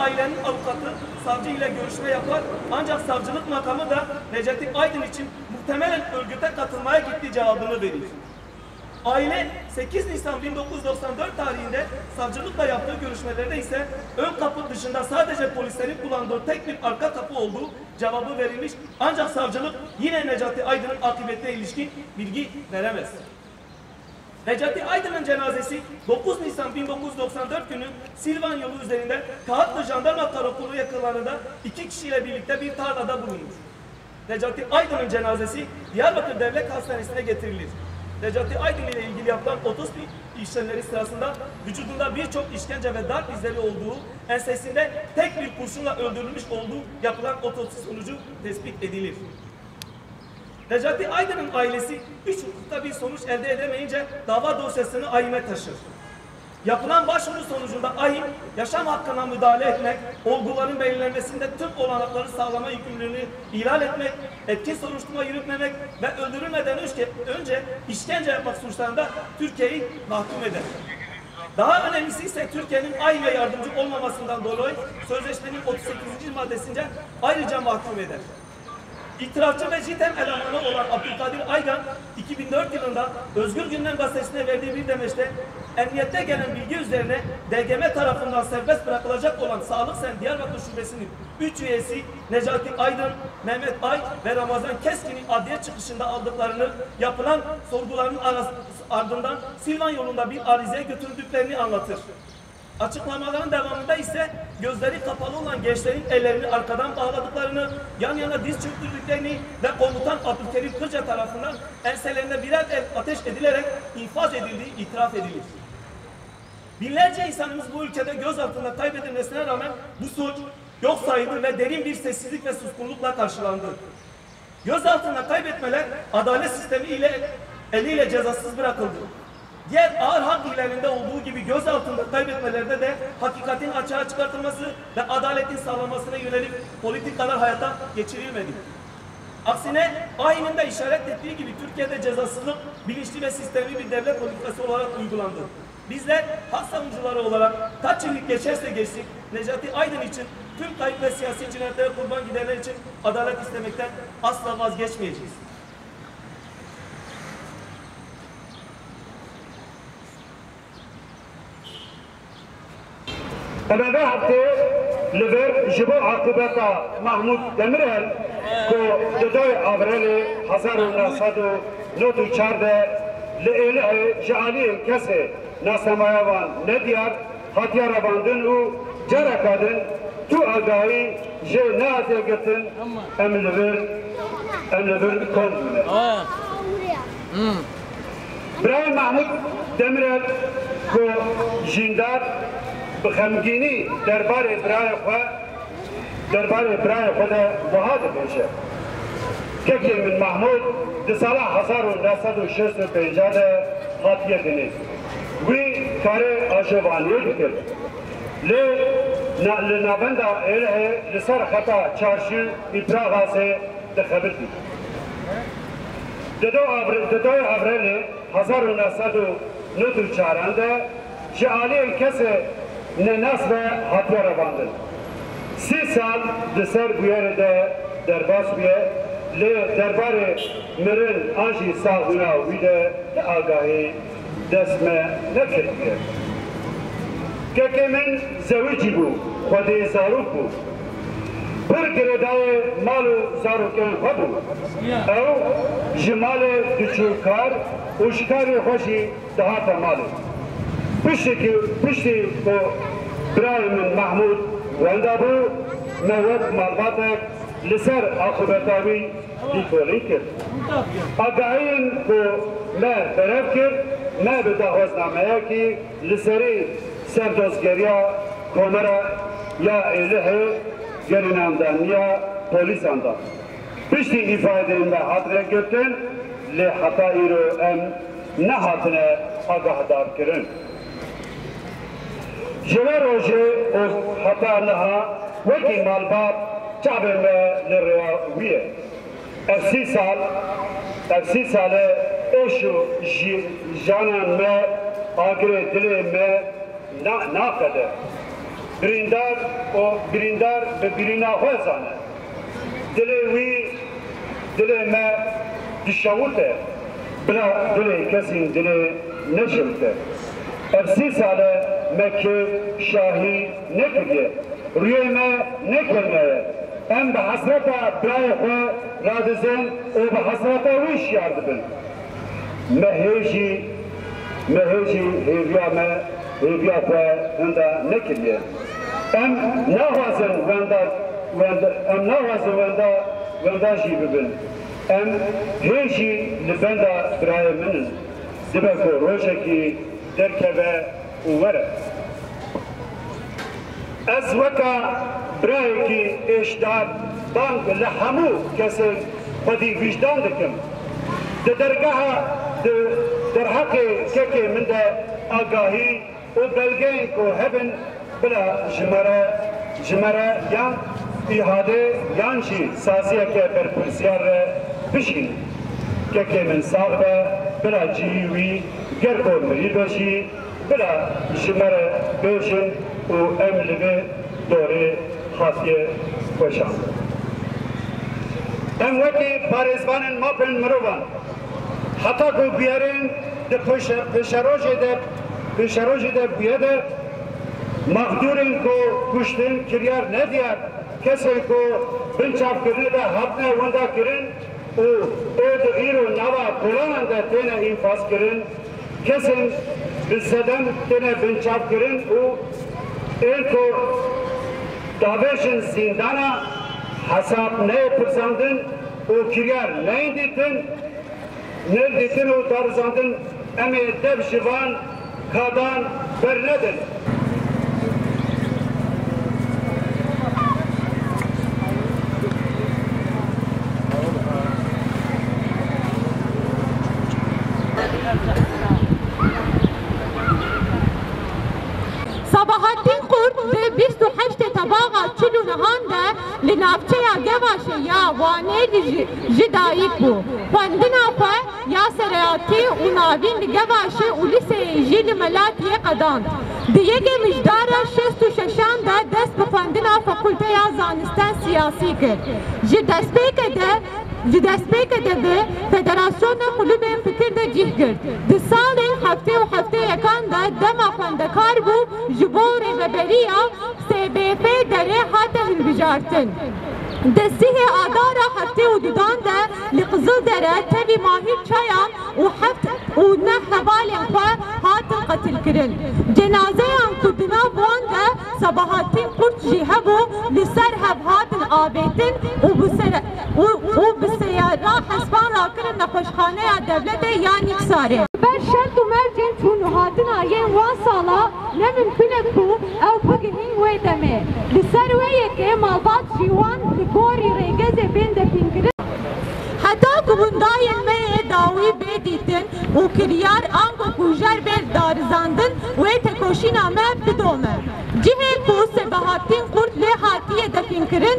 Ailenin avukatı savcı ile görüşme yapar ancak savcılık makamı da Necati Aydın için muhtemelen örgüte katılmaya gitti cevabını verir. Aile 8 Nisan 1994 tarihinde savcılıkla yaptığı görüşmelerde ise ön kapı dışında sadece polislerin kullandığı tek bir arka kapı olduğu cevabı verilmiş ancak savcılık yine Necati Aydın'ın akıbetine ilişkin bilgi veremez. Necati Aydın'ın cenazesi 9 Nisan 1994 günü Silvan yolu üzerinde Kağıtlı Jandarma Karakolu yakınlarında iki kişiyle birlikte bir tarlada bulunmuş. Necati Aydın'ın cenazesi Diyarbakır Devlet Hastanesi'ne getirilir. Necati Aydın ile ilgili yapılan otopsi işlemleri sırasında vücudunda birçok işkence ve darp izleri olduğu, ensesinde tek bir kurşunla öldürülmüş olduğu yapılan otopsi sonucu tespit edilir. Necati Aydın'ın ailesi üç hukukta bir sonuç elde edemeyince dava dosyasını AİM'e taşır. Yapılan başvuru sonucunda AİM, yaşam hakkına müdahale etmek, olguların belirlenmesinde tüm olanakları sağlama yükümlülüğünü ihlal etmek, etkin soruşturma yürütmemek ve öldürülmeden önce, işkence yapmak suçlarında Türkiye'yi mahkum eder. Daha önemlisi ise Türkiye'nin AİM'e yardımcı olmamasından dolayı sözleşmenin 38. maddesince ayrıca mahkum eder. İtirafçı ve JITEM elemanı olan Abdülkadir Aygan 2004 yılında Özgür Gündem Gazetesi'ne verdiği bir demeçte emniyette gelen bilgi üzerine DGM tarafından serbest bırakılacak olan Sağlık Sen Diyarbakır Şubesi'nin 3 üyesi Necati Aydın, Mehmet Ay ve Ramazan Keskin'in adliye çıkışında aldıklarını yapılan sorguların ardından Silvan yolunda bir arizeye götürdüklerini anlatır. Açıklamaların devamında ise gözleri kapalı olan gençlerin ellerini arkadan bağladıklarını, yan yana diz çöktürdüklerini ve komutan Abdülkerim Kırca tarafından enselerine birer el ateş edilerek infaz edildiği itiraf edilir. Binlerce insanımız bu ülkede gözaltında kaybedilmesine rağmen bu suç yok sayıldı ve derin bir sessizlik ve suskunlukla karşılandı. Gözaltında kaybetmeler adalet sistemi ile eliyle cezasız bırakıldı. Diğer ağır hak ihlalinde olduğu gibi gözaltında kaybetmelerde de hakikatin açığa çıkartılması ve adaletin sağlanmasına yönelik politikalar hayata geçirilmedi. Aksine aynen de işaret ettiği gibi Türkiye'de cezasızlık bilinçli ve sistemli bir devlet politikası olarak uygulandı. Bizler hak savunucuları olarak kaç yıllık geçerse geçtik Necati Aydın için tüm kayıp ve siyasi cinayetlere kurban gidenler için adalet istemekten asla vazgeçmeyeceğiz. اما ذا هفته لبر جبو عقوبتا محمود دمرل کو ددای آبرل هزار و نصد و نوت و چارده لئله جعالی کسی ناسمایوان ندیار هاتیا رواندن و جرا تو آگاهی جه نهاتی گرتن. ام لبر ام لبر کن. آه. برای محمود دمرل کو جندار به غمگینی دربار برای خوا دربار برای خود مهاجر میشه. یکی من محمود در سال 1965 خاطیه دنیز وی کار آجوانی کرد. لی نابند ایله لسر خطا چارشی ابراغ آسه ده خبر دید. دو دو ابرل 1994 ده جعالی کسی nenas ve hatya revandır. Sê sal di ser bûyerê de derbasbûye lê derbarê mirin an jî sahûna wî de di agahî dest me nekiriye. Kekê min zewicî bû, xwedê zarok bû. Pir girêdayê mal û zarokên xwe bû. Ew ji malê diçûkar û ji karê xwe jî dihata برای من محمود وندا بو موت مالباتک لسر عاقبتاوی دیکولی کرد آگاهین کو ما برف کرد ما به دهوزنامه کی لسری سردازگریا کمرا یا اله گریناندن یا پولیساندن پشتی ifade به حاضر گرتن لی حتایی رو ام نه حاضر آگاه دار کرن جوه روجه أو حبا نها وكي مالباب شعب للرواوية افسي سال افسي سال أوشو جي جانا ما آقره دل ما نافده بریندار أو بریندار به برینا خوزانه. دل وی دل ما دشاوته. بلا دل کسی دل نشمته افسی ساله sî sale me kê şahî nekiriye. Rüyê me nekirmeye. Em bi hasreta birayê xwe radizin û bi hasreta wî şiyar dibin. Me hêjî me hêjî hêviya me hêviya xwe henda nekiriye. Em naxwazin wenda em naxwazin wenda wenda jî bibin. Em hêjî li benda birayê min in. Dibe û were. Ez weka birayekî êşdar bang li hemû kesên xwedî vîjdan dikim. Di dergeha di derheqê kekê min de agahî û belgeyên ku hebin bila ji me re ji me re yan îhade yan jî saziyeke berpirsiyar re bişîn. Kekê min sax be bila cihî wî ger ku mirî be jî Bila jimere bêjin û em li vê dorê hatiye weşan. Em wekî parêzvanên mapên mirovan, heta ku bûyerên di pêşerojê de pêşerojê de bûye de mexdûrên ku kuştin kiryar nediyar kesên ku binçavkirinê de hatine wenda kirin û ê di îro nava kolanan de têne înfaz kirin kesên Bizeden tene binçav kirin û êrko davêjin zîndana hesab neyê û kiriyer neyê dîtin nir dîtin û darizandin em ê dev şey ji van kadan bernedin. Li navçeya gevaşe ya wane ji dayik bu. Xwendina xwe ya sereyatî û navîn li gevaşê û liseyê jî li melatiye qedand. Di yekê mijdara şest û şeşan de dest bi xwendina Fakulteya Zanisten siyasî kir. Ji destpêkê de ji destpêkê de bi Federasyona Kulübên Fikir de cih kir. Di salên heftê û heftê yekan de dema xwendekar bû ji bo rêveberiya SBF derê hate hilbijartin. Destihê adara heftê û dudan de li Qizildere tevî Mahir Çayan û heft û neh hevalên xwe hatin qetilkirin. Cenazeyan ku di nav wan de Sabahattin Kurt jî hebû li ser hev hatin avêtin û bi ser- û- û bi seyara hespan rakirin nexweşxaneya devletê yan Niksarê. Û mercên çûn û hatina yên wan sala ne mimkün e ku ew bigihîn wê demê. Li ser wê yekê malbat jî wan li gorî rêgezê bên depînkirin Heta ku bundayên me yê dawî bê dîtin û kiryar ango ku jer bêr darizandin wê tekoşîna me bidome. Cihê ku Sebahattin Kurt lê hatiye depînkirin